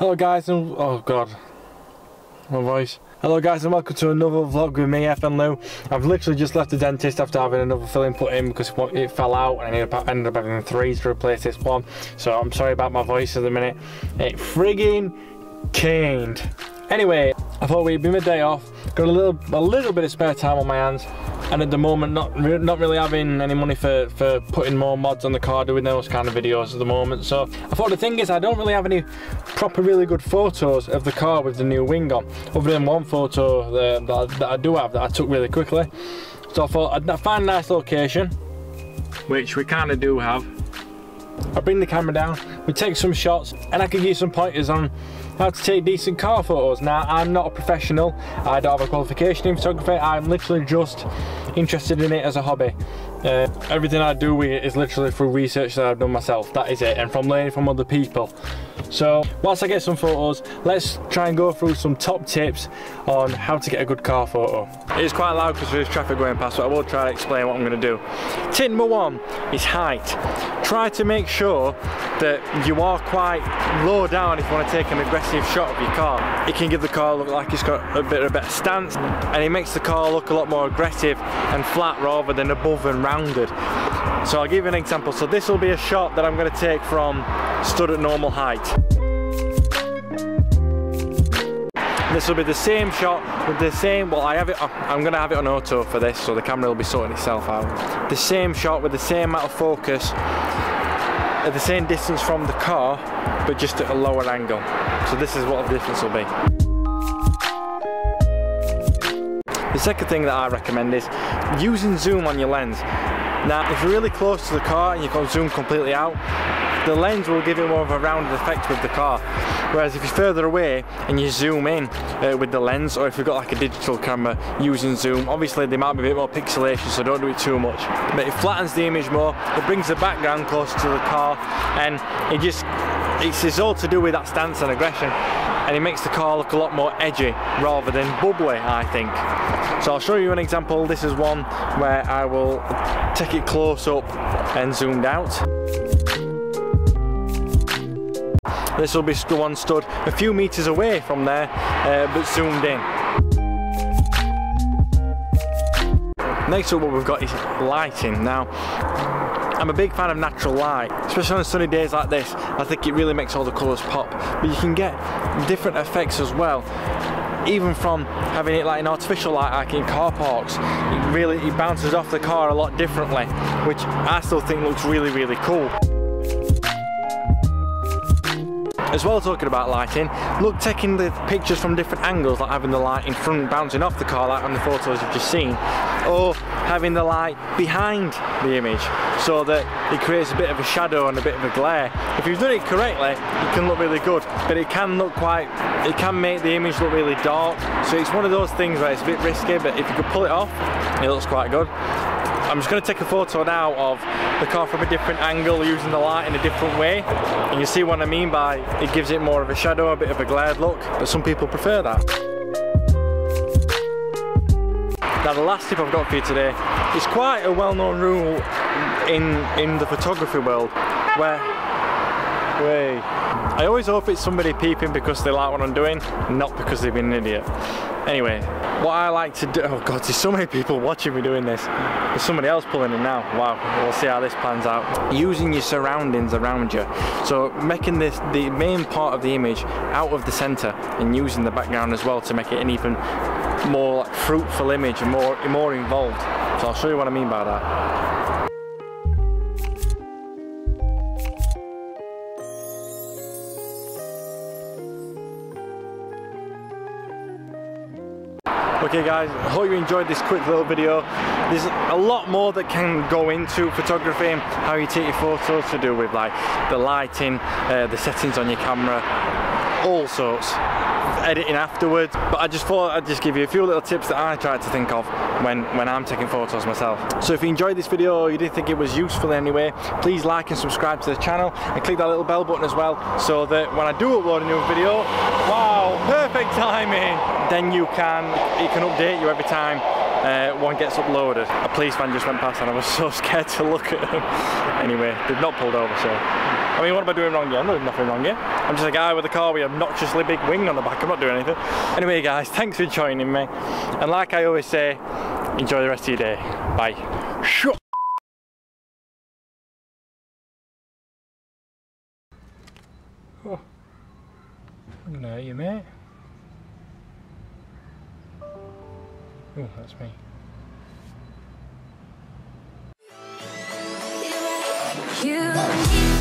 Hello guys and oh god, my voice. Hello guys and welcome to another vlog with me, FN Lew. I've literally just left the dentist after having another filling put in because it fell out and I ended up having three to replace this one. So I'm sorry about my voice at the minute. It frigging caned. Anyway, I thought we'd be midday off, got a little a little bit of spare time on my hands and at the moment not not really having any money for for putting more mods on the car doing those kind of videos at the moment. So i thought the thing is i don't really have any proper really good photos of the car with the new wing on other than one photo that, that, that i do have that i took really quickly. So i thought i'd find a nice location which we kind of do have I bring the camera down, we take some shots, and I can give you some pointers on how to take decent car photos. Now, I'm not a professional, I don't have a qualification in photography, I'm literally just interested in it as a hobby. Uh, everything I do with it is literally through research that I've done myself, that is it, and from learning from other people. So, whilst I get some photos, let's try and go through some top tips on how to get a good car photo. It is quite loud because there's traffic going past, but I will try to explain what I'm going to do. Tip number one is height. Try to make sure that you are quite low down if you want to take an aggressive shot of your car. It can give the car look like it's got a bit of a better stance and it makes the car look a lot more aggressive and flat rather than above and rounded. So I'll give you an example. So this will be a shot that I'm going to take from stood at normal height. This will be the same shot with the same, well I have it, I'm going to have it on auto for this so the camera will be sorting itself out. The same shot with the same amount of focus at the same distance from the car but just at a lower angle. So this is what the difference will be. The second thing that I recommend is using zoom on your lens. Now if you're really close to the car and you can zoom completely out, the lens will give you more of a rounded effect with the car. Whereas if you're further away and you zoom in uh, with the lens, or if you've got like a digital camera using zoom, obviously they might be a bit more pixelation, so don't do it too much. But it flattens the image more, it brings the background closer to the car, and it just, it's, it's all to do with that stance and aggression and it makes the car look a lot more edgy rather than bubbly I think. So I'll show you an example, this is one where I will take it close up and zoomed out. This will be one stood a few meters away from there, uh, but zoomed in. Next up what we've got is lighting. Now, I'm a big fan of natural light, especially on sunny days like this. I think it really makes all the colours pop. But you can get different effects as well even from having it like an artificial light like in car parks it really it bounces off the car a lot differently which I still think looks really really cool as well talking about lighting, look taking the pictures from different angles, like having the light in front bouncing off the car like on the photos you've just seen, or having the light behind the image so that it creates a bit of a shadow and a bit of a glare. If you've done it correctly, it can look really good, but it can look quite, it can make the image look really dark. So it's one of those things where it's a bit risky, but if you could pull it off, it looks quite good. I'm just going to take a photo now of the car from a different angle using the light in a different way and you see what I mean by it gives it more of a shadow, a bit of a glared look but some people prefer that. Now the last tip I've got for you today is quite a well-known rule in, in the photography world where Way. I always hope it's somebody peeping because they like what I'm doing, not because they've been an idiot. Anyway, what I like to do, oh god, there's so many people watching me doing this. There's somebody else pulling in now. Wow, we'll see how this pans out. Using your surroundings around you. So making this the main part of the image out of the center and using the background as well to make it an even more like, fruitful image and more, more involved. So I'll show you what I mean by that. Okay guys, I hope you enjoyed this quick little video. There's a lot more that can go into photography and how you take your photos to do with like the lighting, uh, the settings on your camera, all sorts. Editing afterwards. But I just thought I'd just give you a few little tips that I try to think of when when I'm taking photos myself. So if you enjoyed this video or you did think it was useful anyway please like and subscribe to the channel and click that little bell button as well so that when I do upload a new video wow timing then you can it can update you every time uh, one gets uploaded, a policeman just went past and I was so scared to look at him. anyway, they've not pulled over, so. I mean, what am I doing wrong here? I'm not doing nothing wrong here. I'm just a guy with a car with a obnoxiously big wing on the back. I'm not doing anything. Anyway, guys, thanks for joining me. And like I always say, enjoy the rest of your day. Bye. Shut Oh. I'm gonna hurt you, mate. Oh, that's me. You